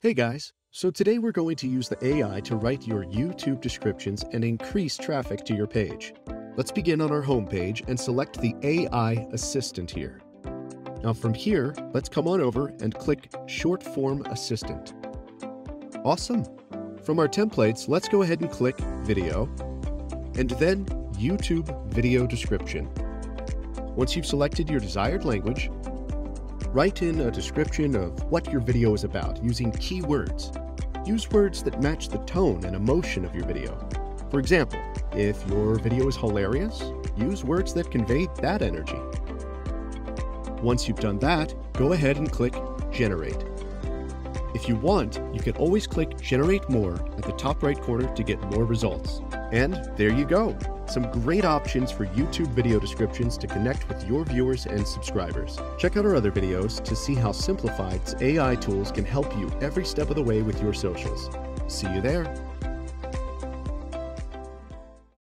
Hey guys, so today we're going to use the AI to write your YouTube descriptions and increase traffic to your page. Let's begin on our homepage and select the AI Assistant here. Now from here, let's come on over and click Short Form Assistant. Awesome! From our templates, let's go ahead and click Video, and then YouTube Video Description. Once you've selected your desired language, Write in a description of what your video is about using keywords. Use words that match the tone and emotion of your video. For example, if your video is hilarious, use words that convey that energy. Once you've done that, go ahead and click Generate. If you want, you can always click Generate More at the top right corner to get more results. And there you go! Some great options for YouTube video descriptions to connect with your viewers and subscribers. Check out our other videos to see how Simplified's AI tools can help you every step of the way with your socials. See you there!